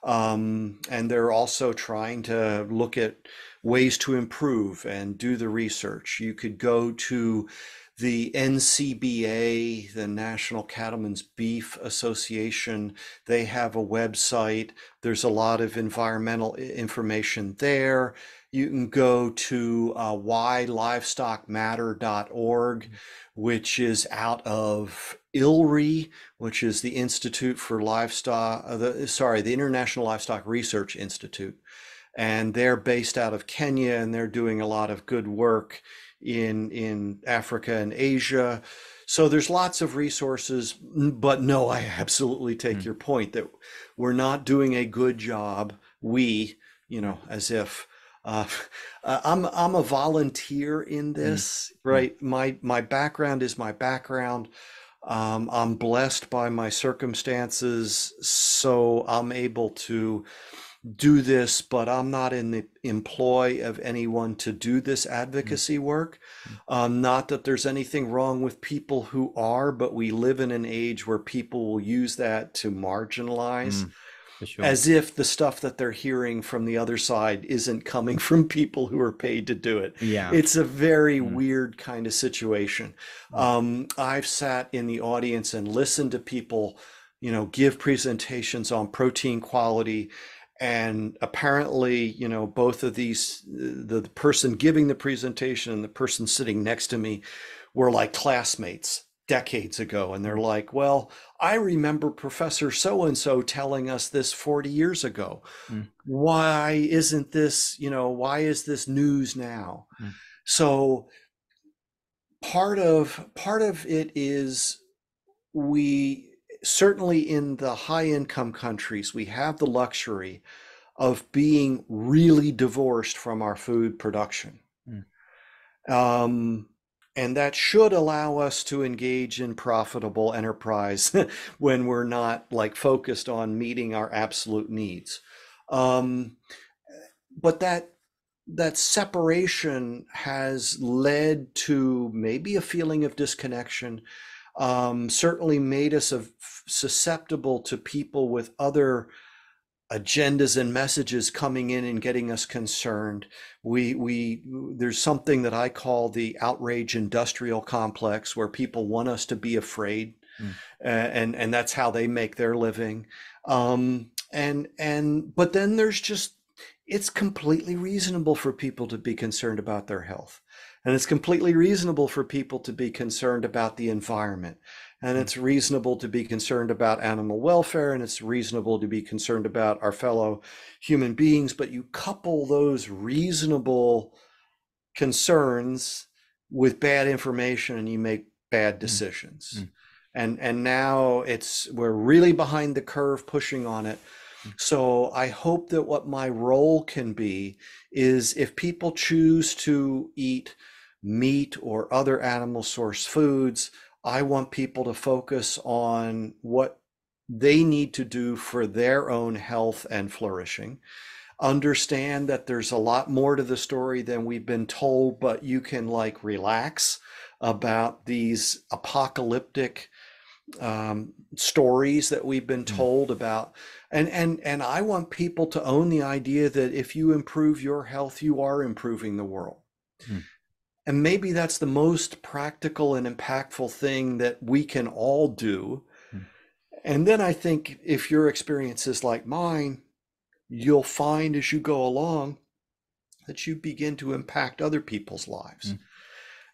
um, and they're also trying to look at ways to improve and do the research you could go to the NCBA, the National Cattlemen's Beef Association, they have a website. There's a lot of environmental information there. You can go to uh, whylivestockmatter.org, mm-hmm. which is out of ILRI, which is the Institute for Livestock, uh, the, sorry, the International Livestock Research Institute. And they're based out of Kenya and they're doing a lot of good work in in Africa and Asia. So there's lots of resources, but no, I absolutely take mm. your point that we're not doing a good job. We, you know, as if uh, I'm I'm a volunteer in hmm. this, mm. right? My my background is my background. Um, I'm blessed by my circumstances, so I'm able to do this, but I'm not in the employ of anyone to do this advocacy mm-hmm. work. Um, not that there's anything wrong with people who are, but we live in an age where people will use that to marginalize. Mm. Sure. As if the stuff that they're hearing from the other side isn't coming from people who are paid to do it. Yeah. It's a very mm. weird kind of situation. Mm. Um, I've sat in the audience and listened to people, you know, give presentations on protein quality and apparently you know both of these the, the, person giving the presentation and the person sitting next to me were like classmates decades ago and they're like well i remember professor so and so telling us this 40 years ago mm. why isn't this you know why is this news now mm. so part of part of it is we certainly in the high income countries, we have the luxury of being really divorced from our food production. Mm. Um, and that should allow us to engage in profitable enterprise when we're not like focused on meeting our absolute needs. Um, but that that separation has led to maybe a feeling of disconnection um, certainly made us of, susceptible to people with other agendas and messages coming in and getting us concerned. We we there's something that I call the outrage industrial complex, where people want us to be afraid, mm. and and that's how they make their living. Um, and and but then there's just it's completely reasonable for people to be concerned about their health. And it's completely reasonable for people to be concerned about the environment. And it's reasonable to be concerned about animal welfare and it's reasonable to be concerned about our fellow human beings. But you couple those reasonable concerns with bad information and you make bad hmm. decisions. Mm-hmm. And and now it's we're really behind the curve pushing on it. Hmm. So I hope that what my role can be is if people choose to eat meat or other animal source foods. I want people to focus on what they need to do for their own health and flourishing. Understand that there's a lot more to the story than we've been told, but you can like relax about these apocalyptic um, stories that we've been mm. told about and and and i want people to own the idea that if you improve your health you are improving the world mm. And maybe that's the most practical and impactful thing that we can all do. Hmm. And then I think if your experience is like mine, you'll find as you go along that you begin to impact other people's lives. Hmm.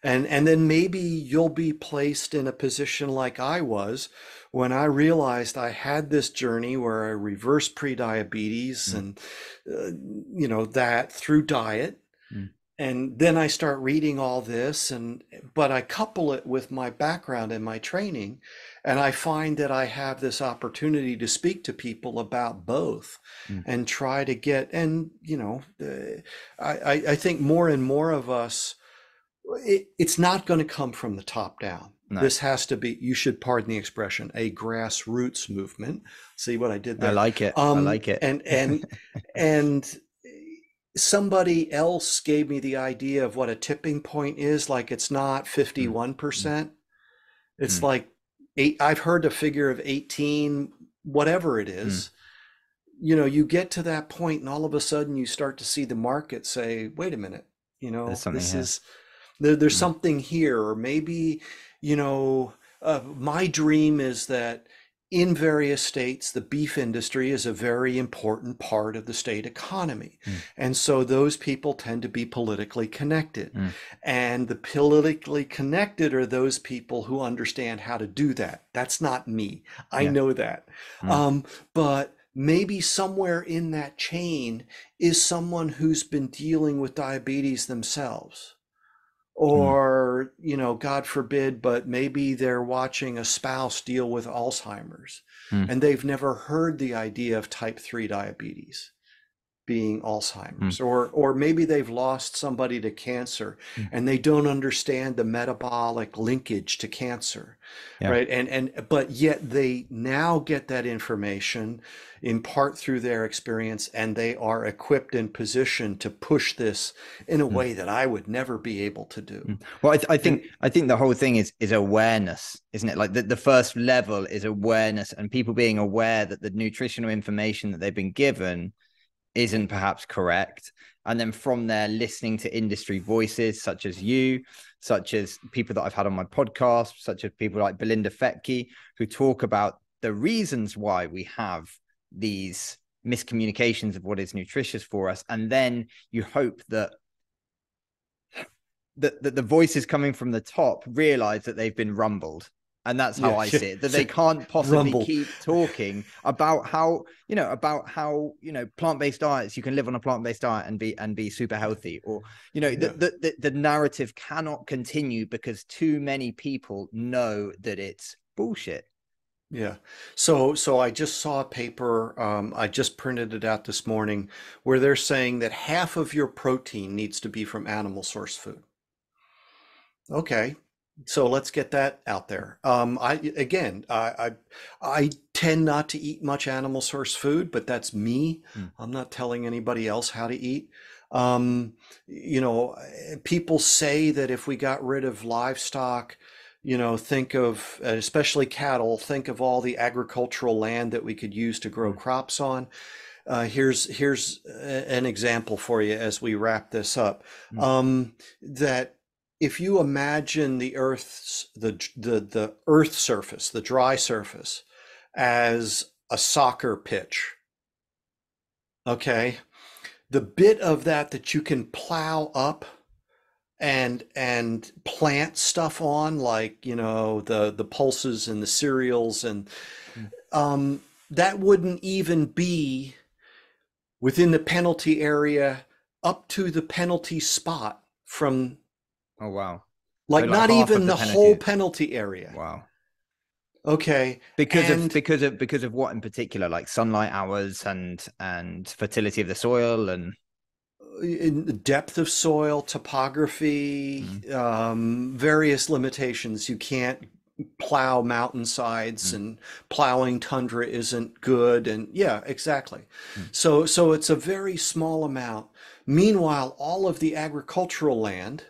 And, and then maybe you'll be placed in a position like I was when I realized I had this journey where I reversed prediabetes mm. and, uh, you know, that through diet. Mm and then I start reading all this and but I couple it with my background and my training and I find that I have this opportunity to speak to people about both mm. and try to get and you know I, I think more and more of us it, it's not going to come from the top down. No. this has to be you should pardon the expression a grassroots movement. See what I did there? I like it. Um, I like it. and and and somebody else gave me the idea of what a tipping point is. Like it's not 51%. It's Mm. like eight, I've heard a figure of 18, whatever it is. You know, you get to that point and all of a sudden you start to see the market say, wait a minute, you know, this here." is, there, there's Mm. something here. Or maybe, you know, uh, my dream is that in various states, the beef industry is a very important part of the state economy. Mm. And so those people tend to be politically connected. Mm. And the politically connected are those people who understand how to do that. That's not me. I Yeah. know that. Mm. Um, but maybe somewhere in that chain is someone who's been dealing with diabetes themselves. Or, you know, God forbid, but maybe they're watching a spouse deal with Alzheimer's Mm. and they've never heard the idea of type 3 diabetes being Alzheimer's, or or maybe they've lost somebody to cancer Mm. and they don't understand the metabolic linkage to cancer, Yeah. right? And and but yet they now get that information in part through their experience, and they are equipped and positioned to push this in a Mm. way that I would never be able to do. Mm. Well, I, th- I think I think the whole thing is is awareness, isn't it? Like the, the first level is awareness and people being aware that the nutritional information that they've been given isn't perhaps correct. And then from there, listening to industry voices such as you, such as people that I've had on my podcast, such as people like Belinda Fettke, who talk about the reasons why we have these miscommunications of what is nutritious for us. And then you hope that that, that the voices coming from the top realize that they've been rumbled and that's how Yeah, i yeah, see it that they can't possibly Rumbled. keep talking about how you know about how you know plant-based diets you can live on a plant-based diet and be and be super healthy or you know the, Yeah. the, the the narrative cannot continue because too many people know that it's bullshit Yeah. So so I just saw a paper, um, I just printed it out this morning, where they're saying that half of your protein needs to be from animal source food. Okay. So let's get that out there. Um, I again, I, I I tend not to eat much animal source food, but that's me. Mm. I'm not telling anybody else how to eat. Um, you know, people say that if we got rid of livestock, you know, think of uh, especially cattle, think of all the agricultural land that we could use to grow crops on. Uh, here's here's a- an example for you as we wrap this up. Mm. Um, that if you imagine the Earth's the the the Earth surface, the dry surface, as a soccer pitch, okay, the bit of that that you can plow up and and plant stuff on like you know the the pulses and the cereals and Mm. um that wouldn't even be within the penalty area up to the penalty spot from oh wow like like not even the the whole penalty. penalty area wow okay because And- of because of because of what in particular like sunlight hours and and fertility of the soil and in the depth of soil, topography, mm-hmm. um, various limitations. You can't plow mountainsides, mm. and plowing tundra isn't good. And yeah, exactly. Hmm. So, so it's a very small amount. Meanwhile, all of the agricultural land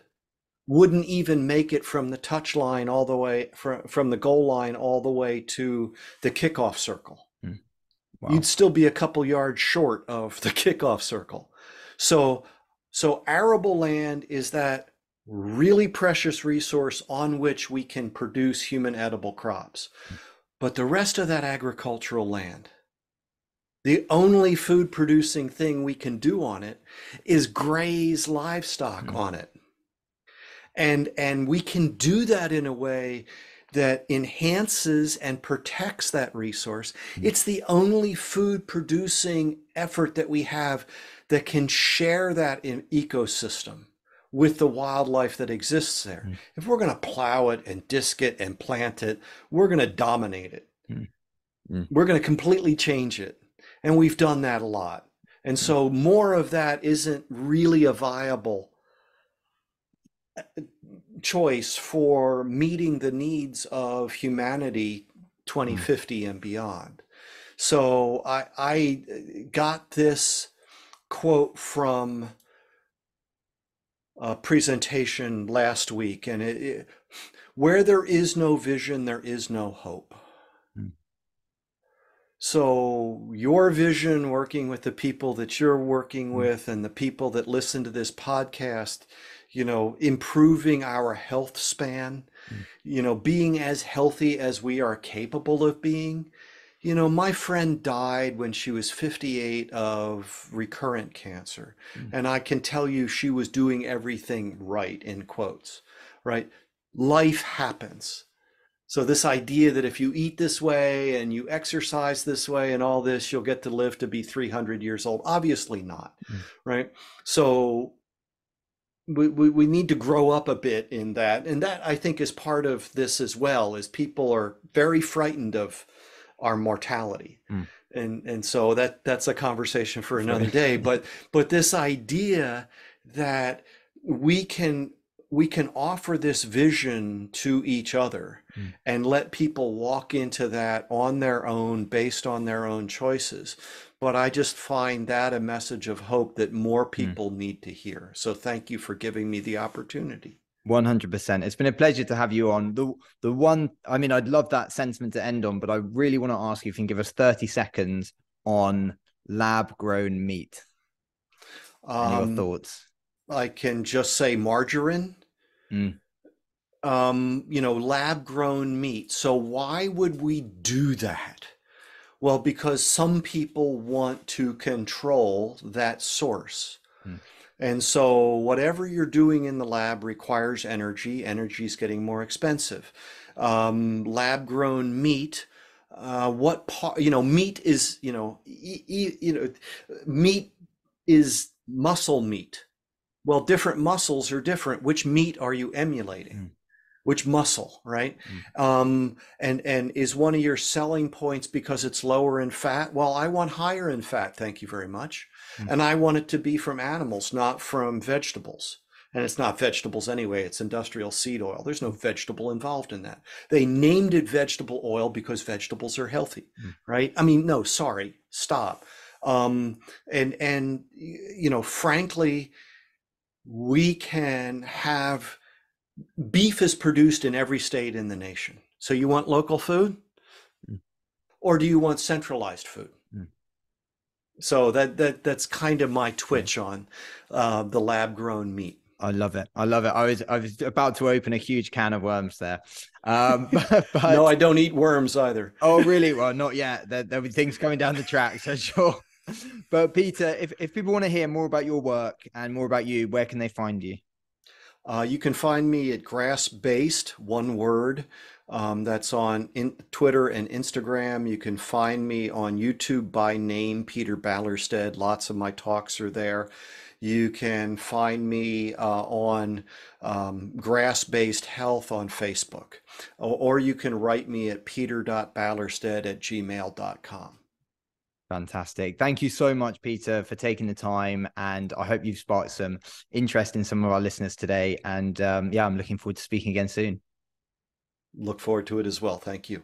wouldn't even make it from the touch line all the way from from the goal line all the way to the kickoff circle wow you'd still be a couple yards short of the kickoff circle. So, so arable land is that really precious resource on which we can produce human edible crops. But the rest of that agricultural land, the only food producing thing we can do on it is graze livestock Mm. on it. And and we can do that in a way that enhances and protects that resource. It's the only food producing effort that we have that can share that in ecosystem with the wildlife that exists there. Mm. If we're going to plow it and disc it and plant it, we're going to dominate it. Mm. We're going to completely change it. And we've done that a lot. And so more of that isn't really a viable choice for meeting the needs of humanity 2050 and beyond. So I, I got this quote from a presentation last week, and it, it, where there is no vision, there is no hope. Hmm. So, your vision working with the people that you're working hmm. with and the people that listen to this podcast, you know, improving our health span, mm. you know, being as healthy as we are capable of being. You know, my friend died when she was 58 of recurrent cancer. Mm. And I can tell you she was doing everything right, in quotes, right? Life happens. So, this idea that if you eat this way and you exercise this way and all this, you'll get to live to be 300 years old. Obviously not, mm. right? So, we, we, we need to grow up a bit in that and that i think is part of this as well is people are very frightened of our mortality mm. and and so that that's a conversation for another day but but this idea that we can we can offer this vision to each other mm. and let people walk into that on their own based on their own choices but I just find that a message of hope that more hmm. people mm. need to hear. So thank you for giving me the opportunity. 100%. It's been a pleasure to have you on. The the one I mean I'd love that sentiment to end on, but I really want to ask you if you can give us 30 seconds on lab grown meat. Um, your thoughts. I can just say margarine. Mm. Um, you know, lab grown meat. So why would we do that? Well, because some people want to control that source. Hmm. And so, whatever you're doing in the lab requires energy. Energy is getting more expensive. Um, lab grown meat, uh, what part, you know, meat is, you know, e- e- you know, meat is muscle meat. Well, different muscles are different. Which meat are you emulating? Which muscle, right? Mm. Um, and and is one of your selling points because it's lower in fat? Well, I want higher in fat, thank you very much, mm. and I want it to be from animals, not from vegetables. And it's not vegetables anyway; it's industrial seed oil. There's no vegetable involved in that. They named it vegetable oil because vegetables are healthy, mm. right? I mean, no, sorry, stop. Um, and and you know, frankly, we can have beef is produced in every state in the nation. So you want local food? Mm. Or do you want centralized food? Mm. So that that that's kind of my twitch on uh, the lab grown meat. I love it. I love it. I was I was about to open a huge can of worms there. Um, but, no, I don't eat worms either. oh, really? Well, not yet. There, there'll be things coming down the track, so sure. But Peter, if if people want to hear more about your work and more about you, where can they find you? Uh, you can find me at Grass Based, one word. Um, that's on Twitter and Instagram. You can find me on YouTube by name, Peter Ballerstedt. Lots of my talks are there. You can find me uh, on um, Grass Based Health on Facebook, or, or you can write me at peter.ballerstedt at gmail.com. Fantastic. Thank you so much, Peter, for taking the time. And I hope you've sparked some interest in some of our listeners today. And um, yeah, I'm looking forward to speaking again soon. Look forward to it as well. Thank you.